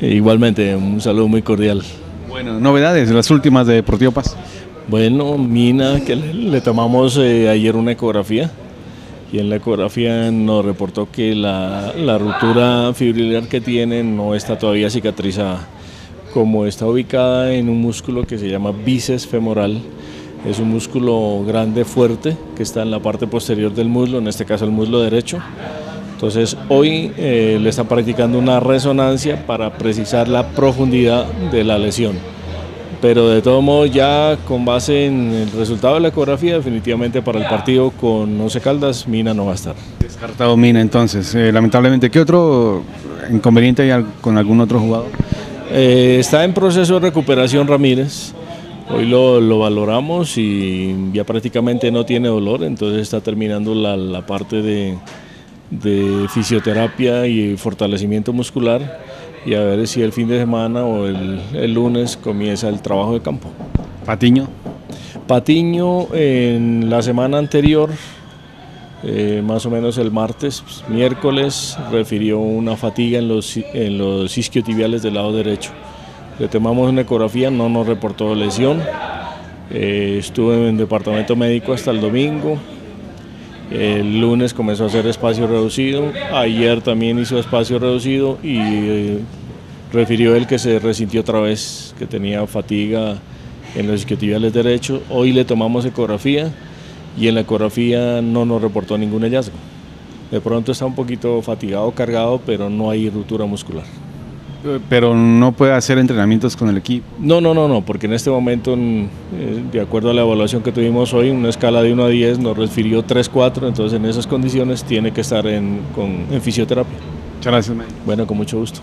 Igualmente, un saludo muy cordial. Bueno, novedades, las últimas de Deportivo Paz. Bueno, Mina, que le, le tomamos eh, ayer una ecografía y en la ecografía nos reportó que la, la ruptura fibrilar que tiene no está todavía cicatrizada. Como está ubicada en un músculo que se llama bíceps femoral, es un músculo grande, fuerte, que está en la parte posterior del muslo, en este caso el muslo derecho. Entonces hoy eh, le están practicando una resonancia para precisar la profundidad de la lesión. Pero de todo modo ya con base en el resultado de la ecografía, definitivamente para el partido con Once Caldas, Mina no va a estar. Descartado Mina entonces, eh, lamentablemente. ¿Qué otro inconveniente hay con algún otro jugador? Eh, está en proceso de recuperación Ramírez. Hoy lo, lo valoramos y ya prácticamente no tiene dolor, entonces está terminando la, la parte de, de fisioterapia y fortalecimiento muscular y a ver si el fin de semana o el, el lunes comienza el trabajo de campo. Patiño. Patiño en la semana anterior, eh, más o menos el martes, pues, miércoles, refirió una fatiga en los, en los isquiotibiales del lado derecho. Le tomamos una ecografía, no nos reportó lesión. Eh, estuve en el departamento médico hasta el domingo. El lunes comenzó a hacer espacio reducido. Ayer también hizo espacio reducido y eh, refirió él que se resintió otra vez, que tenía fatiga en los isquiotibiales derechos. Hoy le tomamos ecografía y en la ecografía no nos reportó ningún hallazgo. De pronto está un poquito fatigado, cargado, pero no hay ruptura muscular. Pero no puede hacer entrenamientos con el equipo. No, no, no, no, porque en este momento, en- eh, de acuerdo a la evaluación que tuvimos hoy, una escala de 1 a 10 nos refirió 3-4, entonces en esas condiciones tiene que estar en, con- en fisioterapia. Muchas gracias, May. Bueno, con mucho gusto.